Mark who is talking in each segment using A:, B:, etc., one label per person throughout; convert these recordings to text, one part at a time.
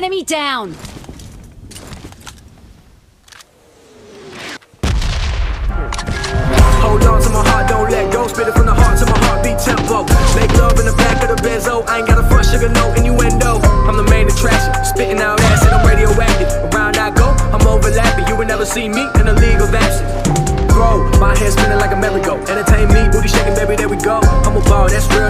A: Enemy down!
B: Hold on to my heart, don't let go. Spit it from the heart to my heartbeat tempo. Make love in the back of the benzo. I ain't got a front sugar, no innuendo. I'm the main attraction, spitting out acid. I'm radioactive. Around I go, I'm overlapping. You never see me in a league of absence. Bro, my head spinning like a merry-go. Entertain me, booty shaking, baby, there we go. I'm a ball, that's real,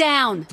A: down!